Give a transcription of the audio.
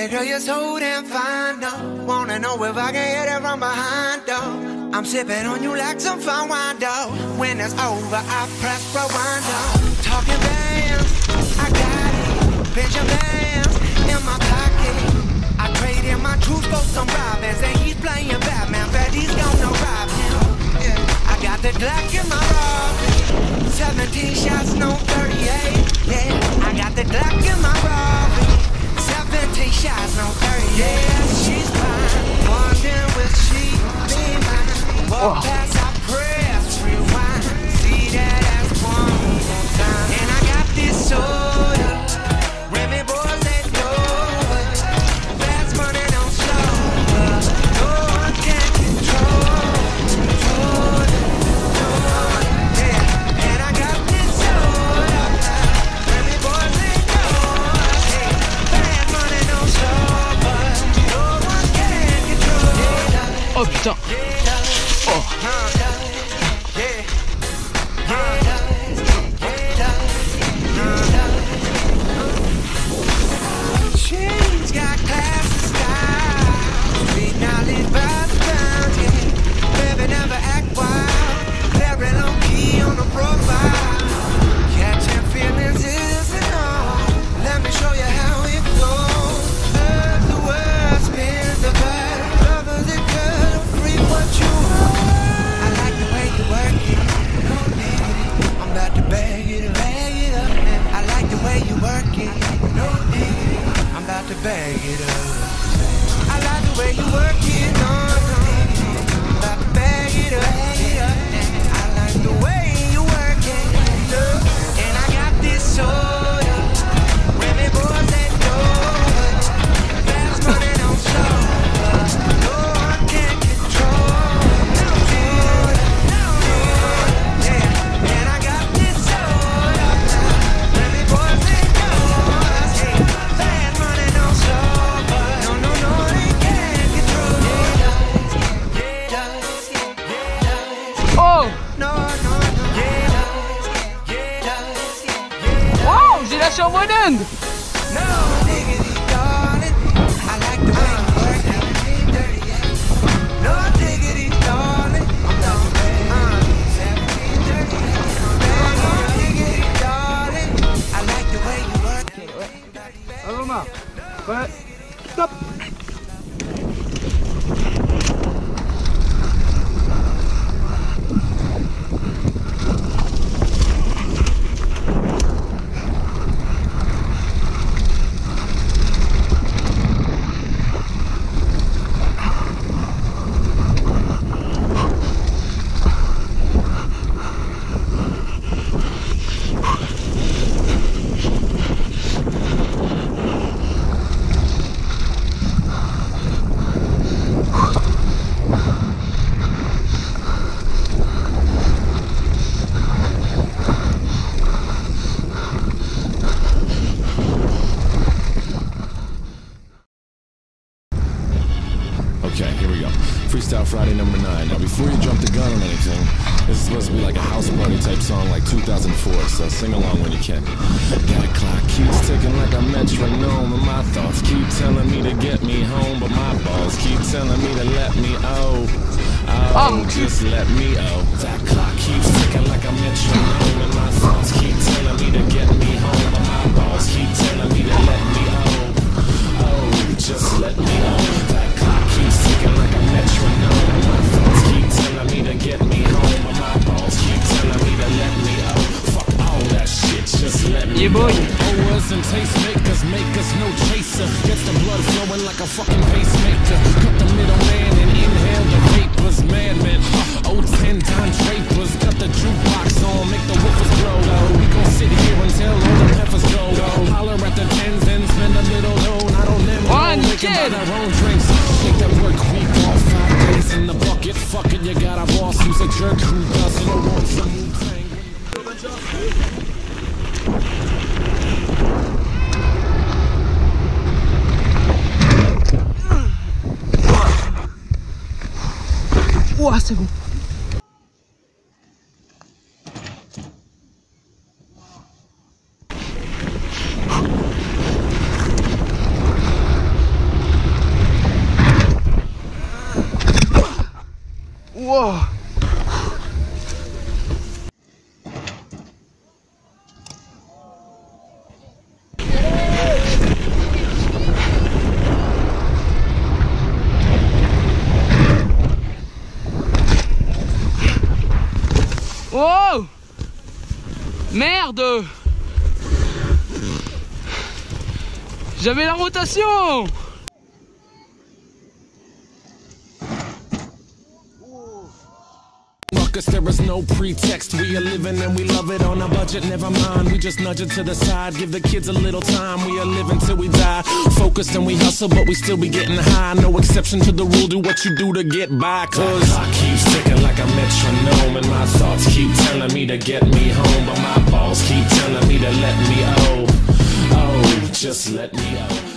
Baby girl, you're damn fine, though. Wanna know if I can hit it from behind, though. I'm sipping on you like some fine wine, though. When it's over, I press rewind, though. Talking bands, I got it. Benjamins in my pocket. I traded my truth for some robins, and he's playing Batman. Freddy's gonna rob him. Yeah. I got the Glock in my robbery. 17 shots, no 38. It. Oh putain She's bag it up. Bag it up. I like the way you work it. No diggity. I'm about to bag it up. I like the way you work it. No, Wow J'ai lâché en mode end. No Friday number nine. Now, before you jump the gun on anything, this is supposed to be like a house party type song like 2004, so sing along when you can. Oh, oh. That clock keeps ticking like a metronome, and my thoughts keep telling me to get me home, but my balls keep telling me to let me oh. Oh, Oh, just let me oh. That clock keeps ticking like a metronome, and my thoughts keep telling me to get me home, but my balls keep telling me to let me oh. Oh, just let me know. Yeah, boy. Owers and tastemakers make us no chaser. Gets the blood flowing like a fucking pacemaker. Cut the middleman and inhale the vapors. Madman, uh, old ten time drapers. Cut the jukebox on, make the woofers blow. We gon' sit here until all the peppers go. Holler at the tens and spend a little dough. Not on them. One kid. their own drinks. Take that work week off, five days in the bucket. Fuck it, you got a boss who's a jerk who doesn't want some new 우와 세고 우와. Merde J'avais la rotation Marcus, there is no pretext. We are living and we love it on a budget. Never mind, we just nudge it to the side. Give the kids a little time. We are living till we die. Focused and we hustle, but we still be getting high. No exception to the rule. Do what you do to get by. Cause clock keeps ticking like a metronome. And my thoughts keep telling me to get me home. But my balls keep telling me to let me oh. Oh, just let me oh.